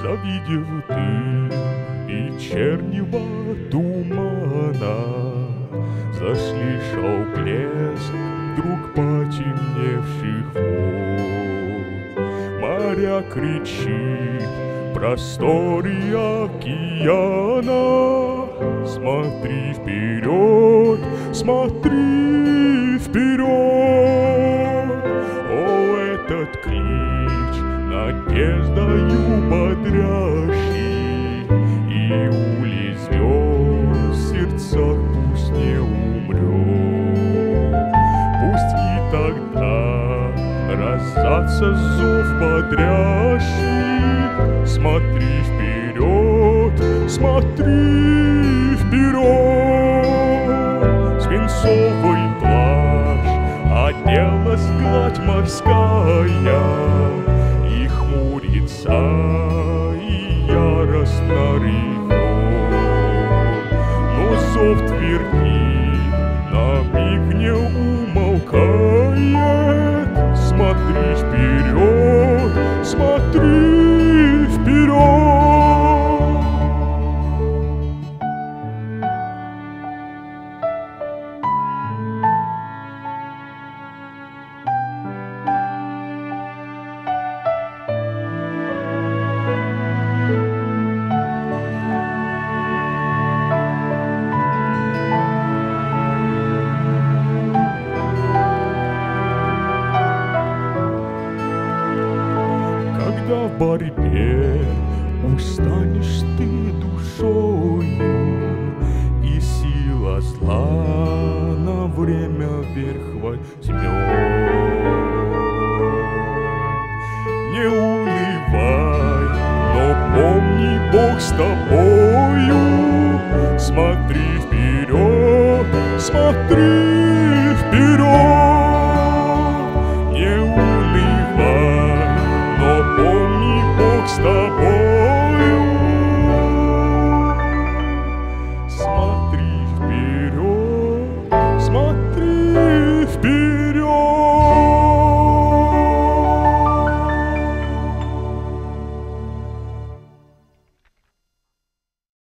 Завидел ты и чернева тумана, Заслышал плеск вдруг потемневших вод. Моря кричит, просторы океана, Смотри вперед, смотри вперед. О, этот клич надеждою бодрящий, И ули звезд в сердцах пусть не умрет. Пусть и тогда раздаться зов бодрящий, Смотри вперед, смотри вперед. Свинцовый плащ оделась гладь морская, зов тверди на миг не умолкает. Смотри вперед, смотри борьбе устанешь ты душою, И сила зла на время вверх возьмет. Не унывай, но помни, Бог с тобою. Смотри вперед, смотри